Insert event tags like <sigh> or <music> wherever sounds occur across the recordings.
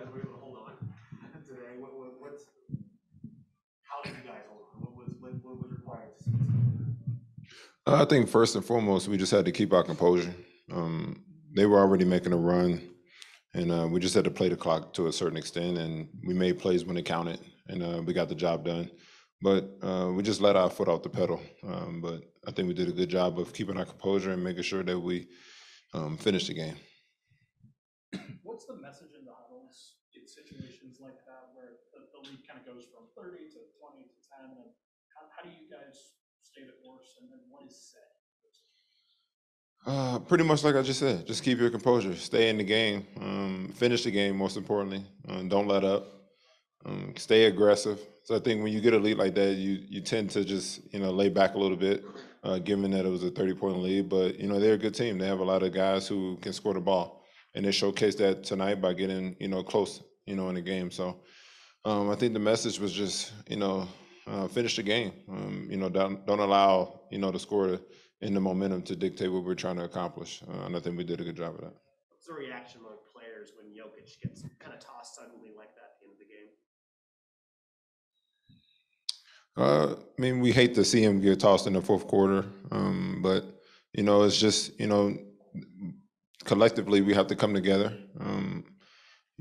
guys were able to hold on <laughs> today. What, what, what's, how did you guys hold on? What was, what, what was required to see this? I think first and foremost, we just had to keep our composure. Um, they were already making a run, and uh, we just had to play the clock to a certain extent, and we made plays when it counted, and uh, we got the job done. But uh, we just let our foot off the pedal. Um, but I think we did a good job of keeping our composure and making sure that we um, finished the game. What's the message in the huddles in situations like that where the, the lead kind of goes from thirty to twenty to ten? And how, how do you guys stay the course and then what is said? Uh, pretty much like I just said, just keep your composure, stay in the game, um, finish the game. Most importantly, um, don't let up, um, stay aggressive. So I think when you get a lead like that, you you tend to just you know lay back a little bit, uh, given that it was a thirty point lead. But you know they're a good team. They have a lot of guys who can score the ball, and they showcased that tonight by getting you know close you know in the game. So um, I think the message was just you know uh, finish the game. Um, you know don't don't allow you know the score to and the momentum to dictate what we're trying to accomplish. Uh, and I think we did a good job of that. What's the reaction among players when Jokic gets kind of tossed suddenly like that at the end of the game? Uh, I mean, we hate to see him get tossed in the fourth quarter, um, but you know, it's just you know, collectively we have to come together. Um,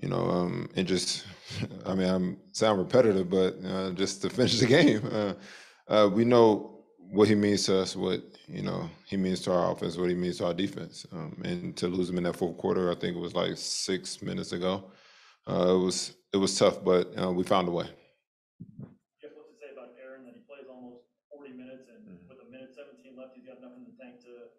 you know, um, and just, <laughs> I mean, I'm sound repetitive, but uh, just to <laughs> finish the game, uh, uh, we know what he means to us, what you know he means to our offense, what he means to our defense, um, and to lose him in that fourth quarter, I think it was like six minutes ago. Uh, it was it was tough, but uh, we found a way. Jeff, what's it say about Aaron that he plays almost forty minutes and with a minute seventeen left, he's got enough in the tank to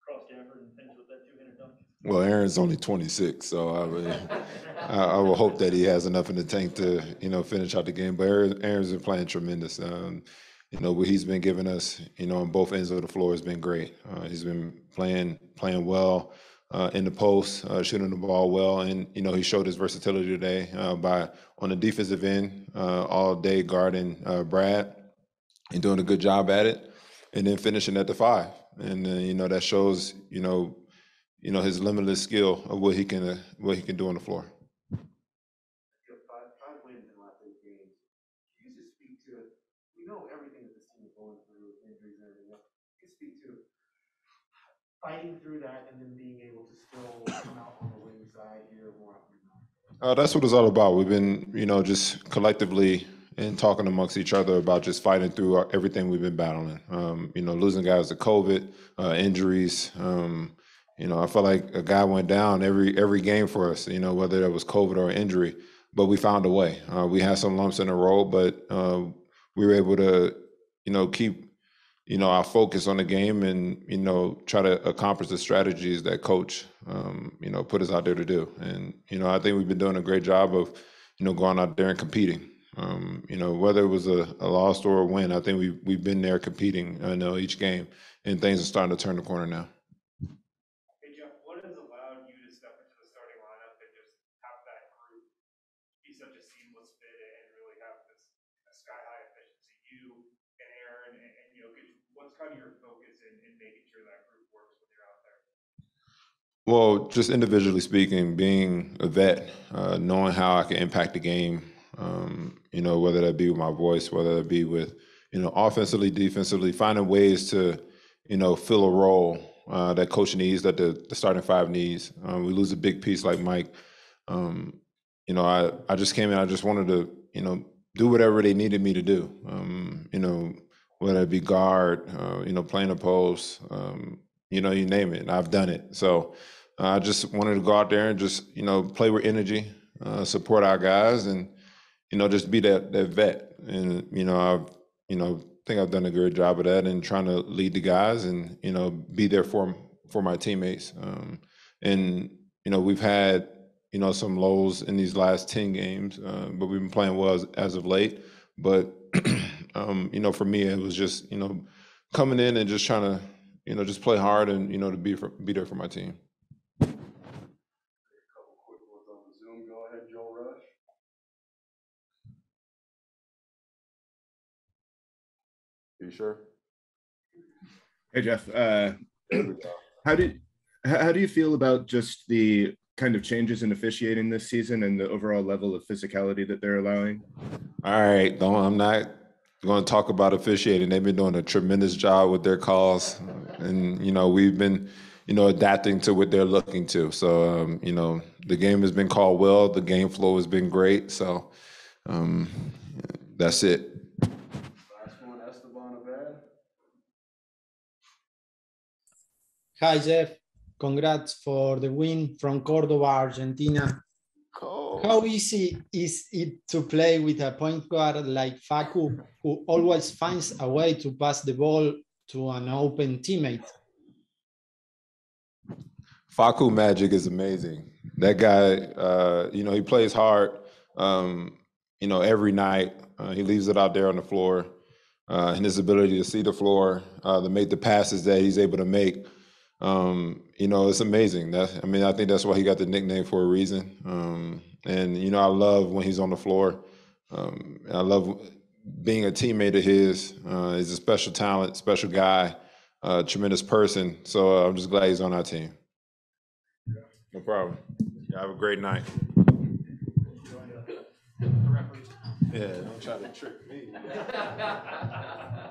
cross Gafford and finish with that two-handed dunk? Well, Aaron's only 26, so I, would, <laughs> I, I will hope that he has enough in the tank to, you know, finish out the game. But Aaron, Aaron's been playing tremendous. Um, you know, what he's been giving us, you know, on both ends of the floor has been great. Uh, he's been playing playing well uh, in the post, uh, shooting the ball well, and you know, he showed his versatility today uh, by on the defensive end uh, all day guarding uh, Brad and doing a good job at it, and then finishing at the five. And uh, you know, that shows, you know, you know his limitless skill of what he can what he can do on the floor. You have five, five wins in the last eight games. Can you just speak to, we know everything that this team is going through, injuries and everything else. Can speak to fighting through that and then being able to still come out on the winning side here more often than not? Uh, that's what it's all about. We've been, you know, just collectively and talking amongst each other about just fighting through our, everything we've been battling. Um, you know, losing guys to COVID, uh, injuries. Um, you know, I felt like a guy went down every every game for us. You know, whether it was COVID or injury, but we found a way. Uh, we had some lumps in the road, but uh, we were able to, you know, keep, you know, our focus on the game and you know try to accomplish the strategies that coach, um, you know, put us out there to do. And you know, I think we've been doing a great job of, you know, going out there and competing. Um, you know, whether it was a, a loss or a win, I think we we've been there competing. I know each game, and things are starting to turn the corner now. Hey Jeff, what has allowed you to step into the starting lineup and just have that group be such a seamless fit and really have this a sky high efficiency? You and Aaron and, and Jokic, what's kind of your focus in, in making sure that group works when you're out there? Well, just individually speaking, being a vet, uh, knowing how I can impact the game, um, you know, whether that be with my voice, whether that be with, you know, offensively, defensively, finding ways to, you know, fill a role uh, that coach needs, that the, the starting five needs. Um, we lose a big piece like Mike. Um, you know, I, I just came in, I just wanted to, you know, do whatever they needed me to do. Um, you know, whether it be guard, uh, you know, playing a post, um, you know, you name it. I've done it. So uh, I just wanted to go out there and just, you know, play with energy, uh, support our guys, and you know, just be that that vet. And you know, I've, you know, think I've done a good job of that and trying to lead the guys and you know, be there for for my teammates. Um, and you know, we've had you know some lows in these last ten games, uh, but we've been playing well as, as of late. But <clears throat> um, you know, for me, it was just you know coming in and just trying to you know just play hard and you know to be for, be there for my team. Couple quick ones on the Zoom. Go ahead, Joel Rush. Are you sure? Hey Jeff, uh, There we go. how did how how do you feel about just the kind of changes in officiating this season and the overall level of physicality that they're allowing? All right, don't, I'm not going to talk about officiating. They've been doing a tremendous job with their calls, and you know we've been, you know, adapting to what they're looking to. So um, you know the game has been called well. The game flow has been great. So um, that's it. Last one, Esteban Abad. Hi, Jeff. Congrats for the win from Cordoba, Argentina. How easy is it to play with a point guard like Facu, who always finds a way to pass the ball to an open teammate? Facu Magic is amazing. That guy, uh, you know, he plays hard. Um, you know, every night uh, he leaves it out there on the floor, uh, and his ability to see the floor, uh, to make the passes that he's able to make. Um, you know, it's amazing. That I mean, I think that's why he got the nickname for a reason. Um, and you know, I love when he's on the floor. Um, I love being a teammate of his. Uh, he's a special talent, special guy, uh, tremendous person. So uh, I'm just glad he's on our team. No problem. Yeah, have a great night. Yeah, don't try to trick me. <laughs>